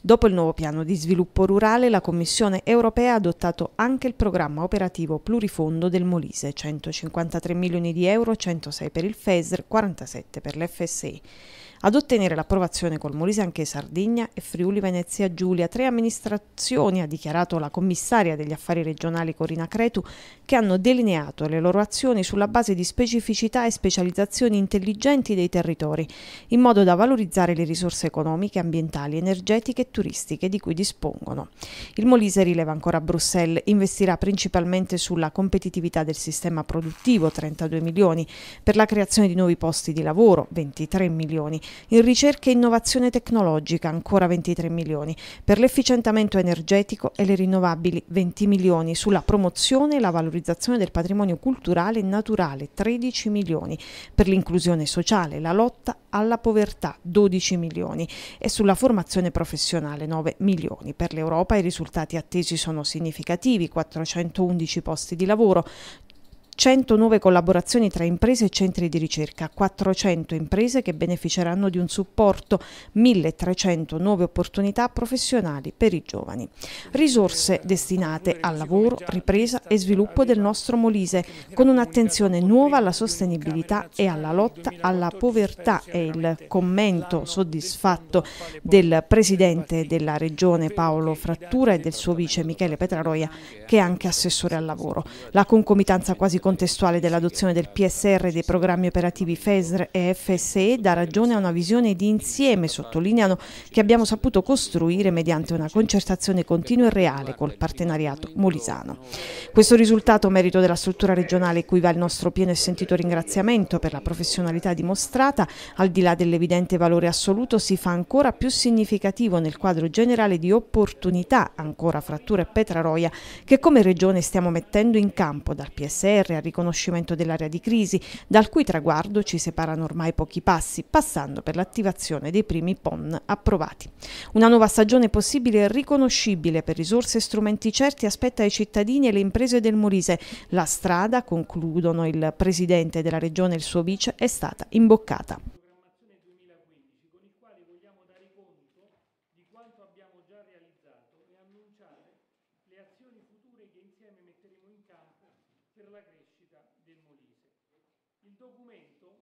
Dopo il nuovo piano di sviluppo rurale, la Commissione europea ha adottato anche il programma operativo plurifondo del Molise, 153 milioni di euro, 106 per il FESR, 47 per l'FSI. Ad ottenere l'approvazione col Molise anche Sardegna e Friuli Venezia Giulia, tre amministrazioni, ha dichiarato la commissaria degli affari regionali Corina Cretu, che hanno delineato le loro azioni sulla base di specificità e specializzazioni intelligenti dei territori, in modo da valorizzare le risorse economiche, ambientali, energetiche e turistiche di cui dispongono. Il Molise rileva ancora a Bruxelles, investirà principalmente sulla competitività del sistema produttivo, 32 milioni, per la creazione di nuovi posti di lavoro, 23 milioni, in ricerca e innovazione tecnologica ancora 23 milioni, per l'efficientamento energetico e le rinnovabili 20 milioni, sulla promozione e la valorizzazione del patrimonio culturale e naturale 13 milioni, per l'inclusione sociale e la lotta alla povertà 12 milioni. E sulla formazione professionale 9 milioni. Per l'Europa i risultati attesi sono significativi, 411 posti di lavoro, 100 nuove collaborazioni tra imprese e centri di ricerca, 400 imprese che beneficeranno di un supporto, 1300 nuove opportunità professionali per i giovani. Risorse destinate al lavoro, ripresa e sviluppo del nostro Molise, con un'attenzione nuova alla sostenibilità e alla lotta alla povertà è il commento soddisfatto del Presidente della Regione Paolo Frattura e del suo vice Michele Petraroia che è anche assessore al lavoro. La concomitanza quasi contestuale dell'adozione del PSR dei programmi operativi FESR e FSE dà ragione a una visione di insieme, sottolineano, che abbiamo saputo costruire mediante una concertazione continua e reale col partenariato molisano. Questo risultato merito della struttura regionale cui va il nostro pieno e sentito ringraziamento per la professionalità dimostrata, al di là dell'evidente valore assoluto, si fa ancora più significativo nel quadro generale di opportunità, ancora frattura e Petraroia, che come regione stiamo mettendo in campo dal PSR al riconoscimento dell'area di crisi, dal cui traguardo ci separano ormai pochi passi, passando per l'attivazione dei primi PON approvati. Una nuova stagione possibile e riconoscibile per risorse e strumenti certi aspetta ai cittadini e le imprese del Molise. La strada, concludono il Presidente della Regione e il suo vice, è stata imboccata. per. Il documento